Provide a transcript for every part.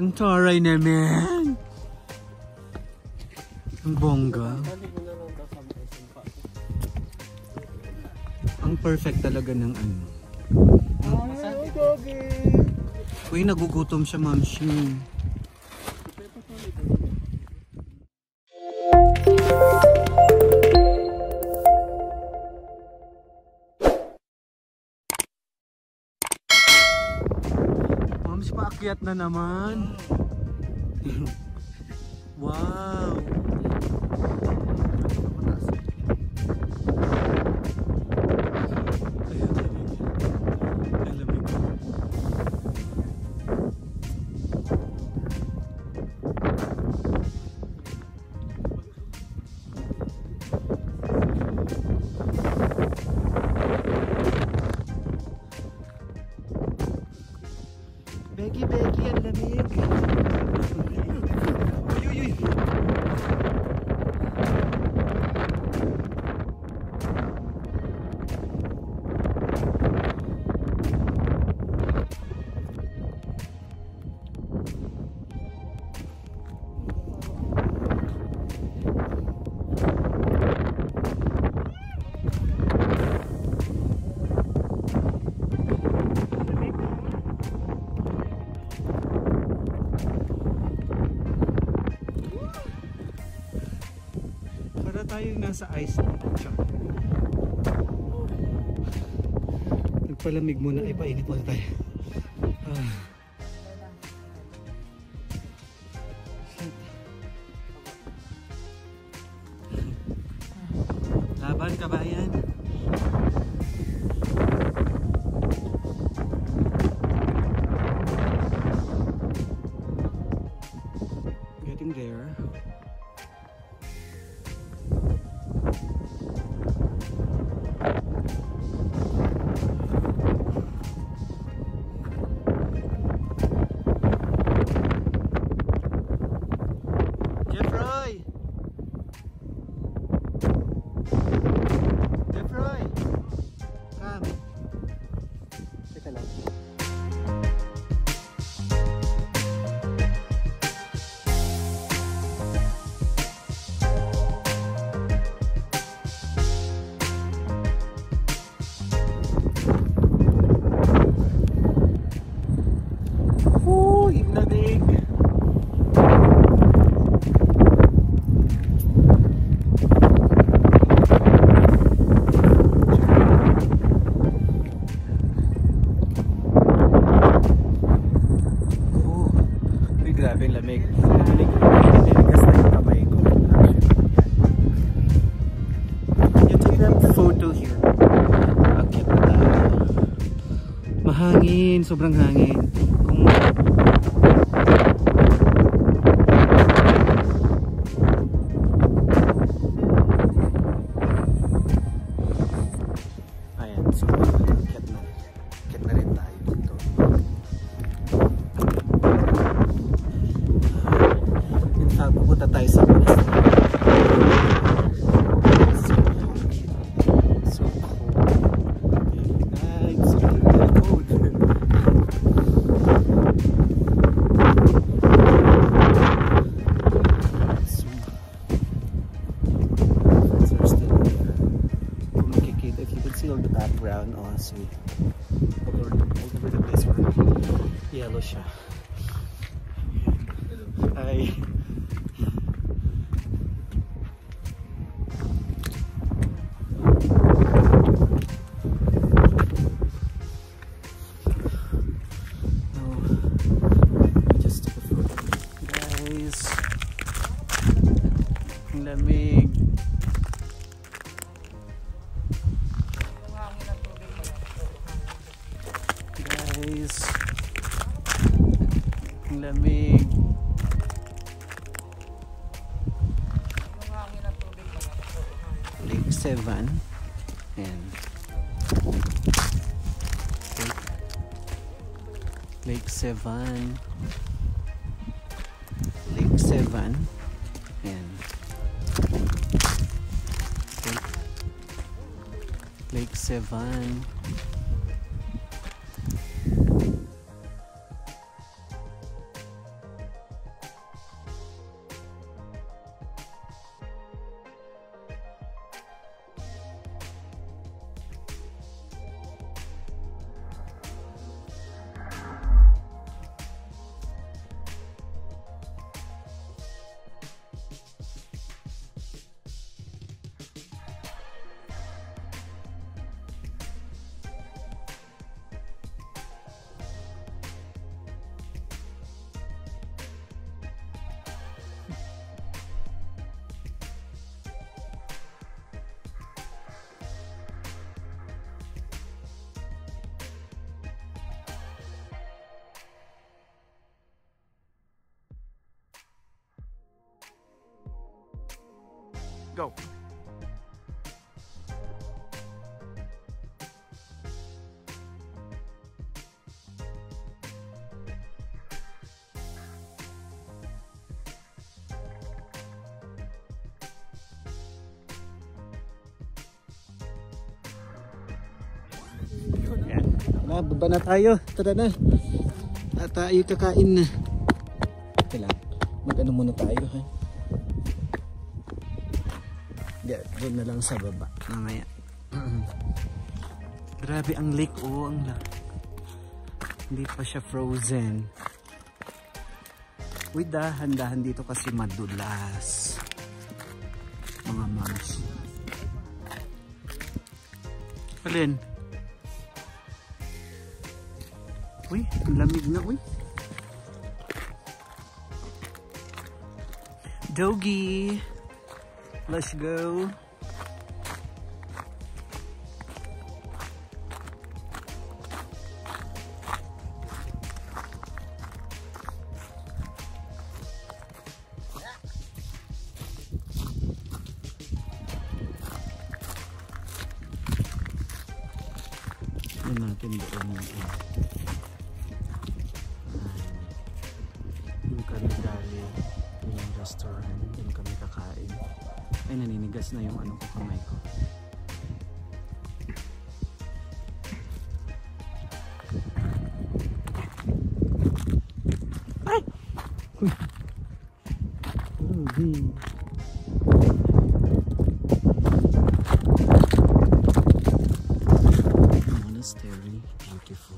Ang taray naman. Ang bongga. Ang perfect talaga ng ano. Uy, nagugutom siya, Ma'am Sheen. paakyat na naman. wow. tayo nasa Iceland. Nagpalamig muna, ipainit muna tayo. Ah. sobrang hangin. Kung way. lamig. Guys, lamig. 7 and Lake, Lake 7 Lake 7 and Lake, Lake 7 Go. Yan. Na, tayo. Tara na. At tayo kakain na. Lang. Mag-ano muna tayo ha. Doon na lang sa baba. Mamaya. Grabe ang lake oh. Ang laki. Hindi pa siya frozen. Uy, dahan-dahan dito kasi madulas. Mga moms. Alin? Uy, ang lamig na uy. Doggy. Let's go. Yan natin doon yung uh, yung kami galing yung restaurant. yung kami kakain ay naninigas na yung ano ko kamay ko ay Uy. Grabe. monastery beautiful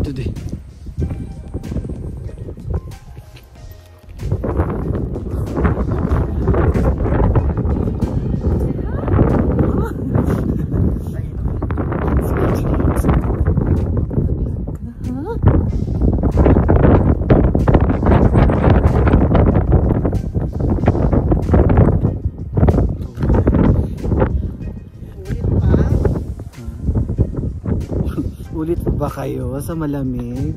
对，对，对。Kayo sa malamig?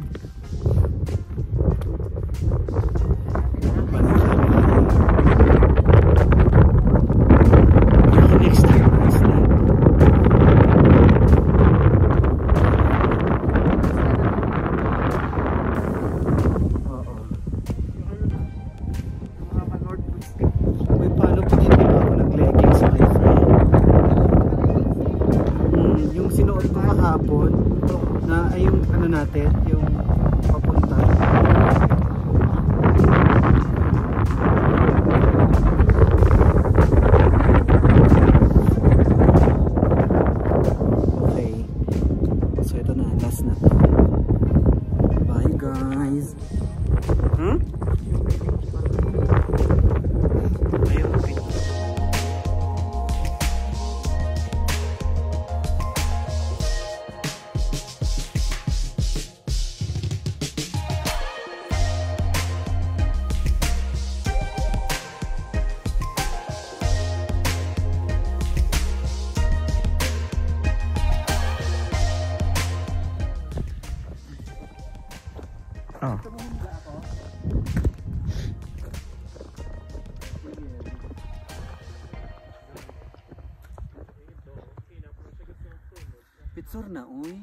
Pitsur na, uy.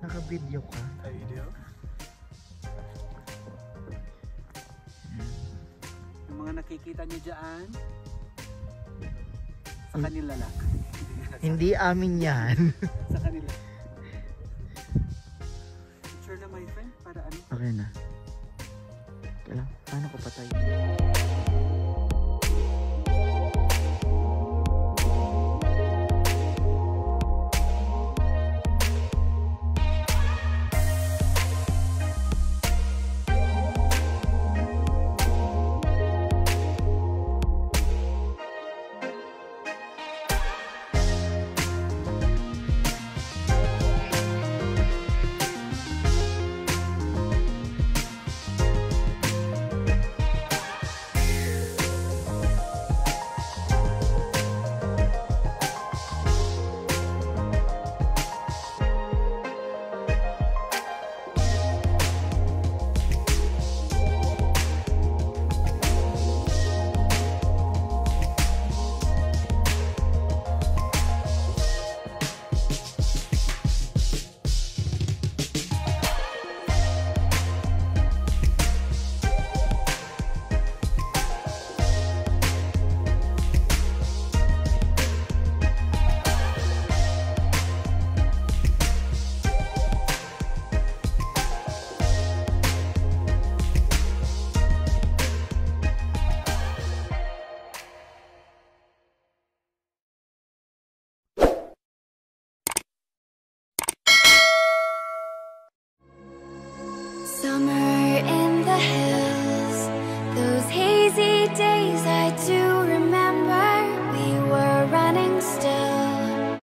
Naka-video ka. video? Yung mga nakikita niyo dyan, sa kanila lang. Hindi amin yan. sa kanila. Picture na my friend, para ano? okay na. Kailan? Paano ko patay?